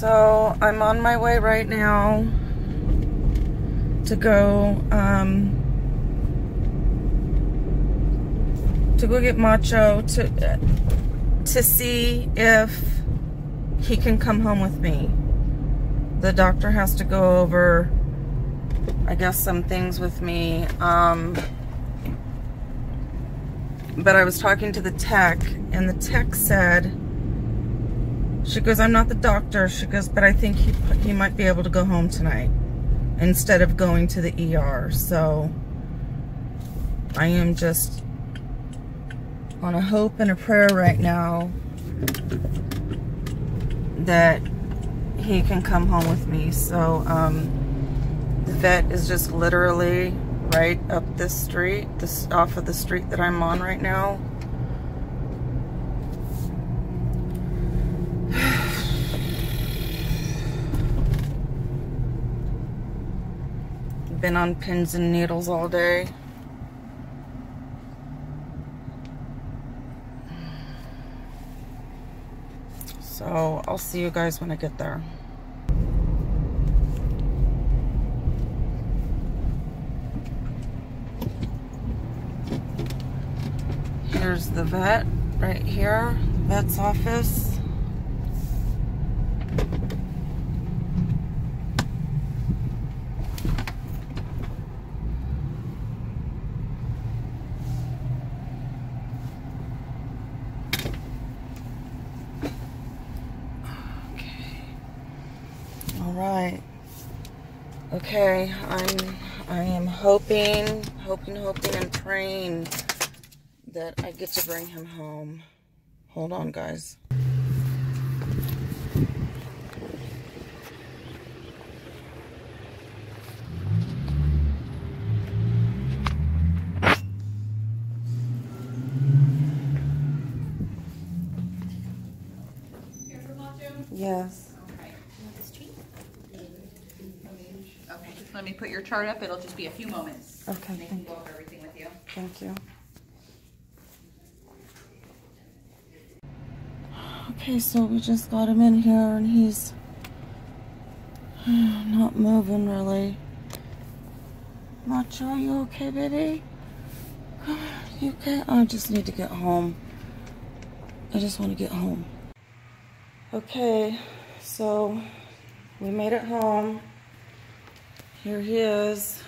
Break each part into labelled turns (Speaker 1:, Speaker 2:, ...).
Speaker 1: So I'm on my way right now to go um, to go get Macho to to see if he can come home with me. The doctor has to go over, I guess, some things with me. Um, but I was talking to the tech, and the tech said she goes, I'm not the doctor. She goes, but I think he, he might be able to go home tonight instead of going to the ER. So I am just on a hope and a prayer right now that he can come home with me. So um, the vet is just literally right up this street, this off of the street that I'm on right now. Been on pins and needles all day. So I'll see you guys when I get there. Here's the vet right here, vet's office. Okay, I'm I am hoping, hoping, hoping and praying that I get to bring him home. Hold on, guys. Yes.
Speaker 2: Okay, let me put your chart up. It'll just be a few moments.
Speaker 1: Okay,
Speaker 2: And they can go over everything with you.
Speaker 1: Thank you. Okay, so we just got him in here and he's not moving really. Macho, are you okay, baby? You okay? I just need to get home. I just want to get home. Okay, so we made it home. Here he is.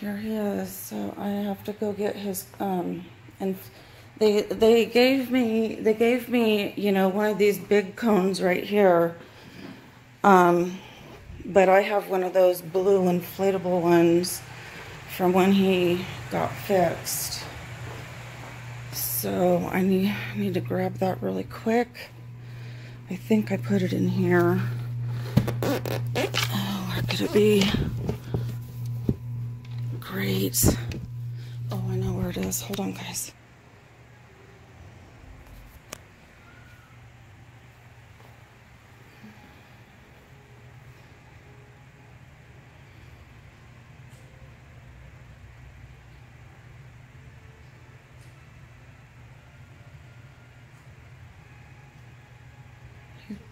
Speaker 1: Here he is. So I have to go get his um and they they gave me they gave me, you know, one of these big cones right here. Um but I have one of those blue inflatable ones from when he got fixed. So I need need to grab that really quick. I think I put it in here. Oh, where could it be? Great. Oh, I know where it is. Hold on, guys.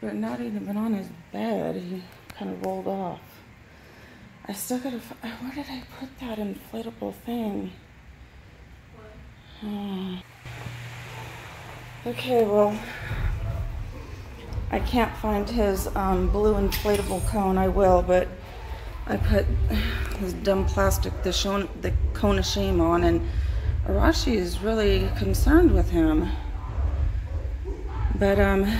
Speaker 1: But not even been on his bed. He kind of rolled off. I still gotta. Where did I put that inflatable thing? Oh. Okay, well, I can't find his um, blue inflatable cone. I will, but I put this dumb plastic, the, the cone of shame on, and Arashi is really concerned with him. But um,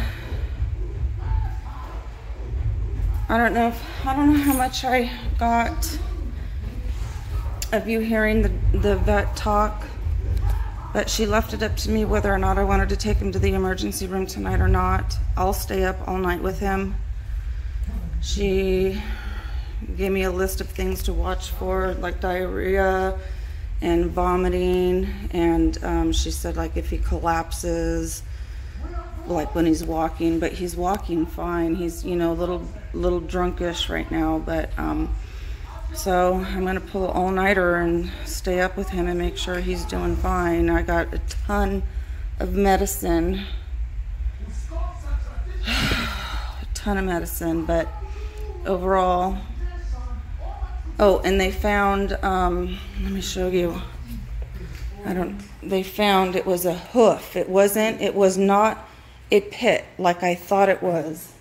Speaker 1: I don't know if, I don't know how much I got of you hearing the, the vet talk, but she left it up to me whether or not I wanted to take him to the emergency room tonight or not. I'll stay up all night with him. She gave me a list of things to watch for, like diarrhea and vomiting, and um, she said like if he collapses, like when he's walking, but he's walking fine. He's, you know, a little, little drunkish right now, but, um, so I'm going to pull all-nighter and stay up with him and make sure he's doing fine. I got a ton of medicine. a ton of medicine, but overall. Oh, and they found, um, let me show you. I don't, they found it was a hoof. It wasn't, it was not a pit like I thought it was.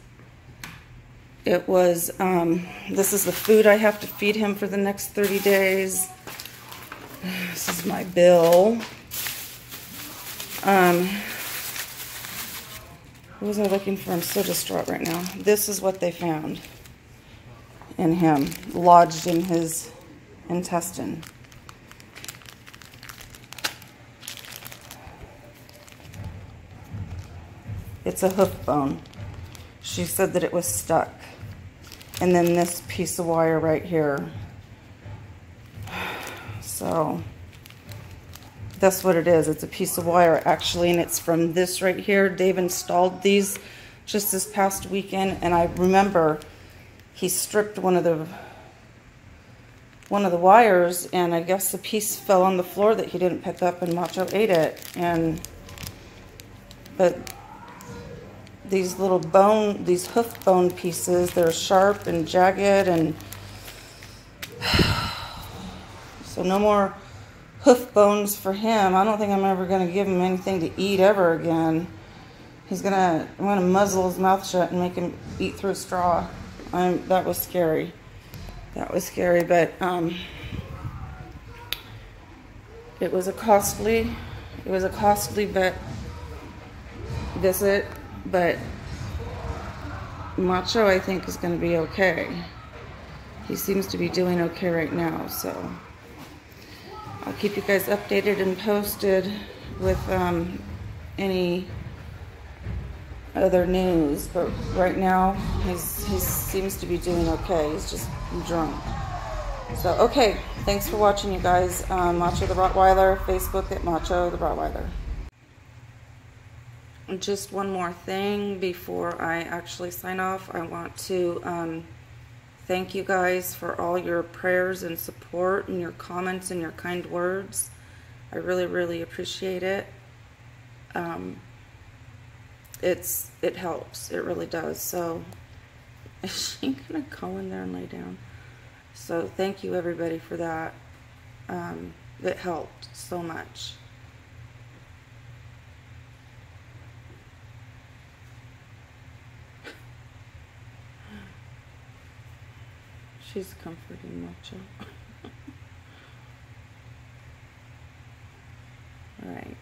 Speaker 1: It was, um, this is the food I have to feed him for the next 30 days. This is my bill. Um, what was I looking for? I'm so distraught right now. This is what they found in him, lodged in his intestine. It's a hoof bone. She said that it was stuck. And then this piece of wire right here. So that's what it is. It's a piece of wire actually, and it's from this right here. Dave installed these just this past weekend, and I remember he stripped one of the one of the wires, and I guess the piece fell on the floor that he didn't pick up, and Macho ate it. And but these little bone, these hoof bone pieces, they're sharp and jagged, and so no more hoof bones for him. I don't think I'm ever going to give him anything to eat ever again. He's gonna, I'm gonna muzzle his mouth shut and make him eat through a straw. I'm, that was scary. That was scary, but um, it was a costly, it was a costly vet visit, but Macho I think is going to be okay. He seems to be doing okay right now, so I'll keep you guys updated and posted with um, any other news, but right now he's he seems to be doing okay. He's just drunk. So okay, thanks for watching, you guys. Um, Macho the Rottweiler, Facebook at Macho the Rottweiler. Just one more thing before I actually sign off. I want to um, thank you guys for all your prayers and support and your comments and your kind words. I really, really appreciate it. Um, it's it helps. It really does. So is she gonna go in there and lay down? So thank you everybody for that. Um, it helped so much. She's comforting Macho. All right.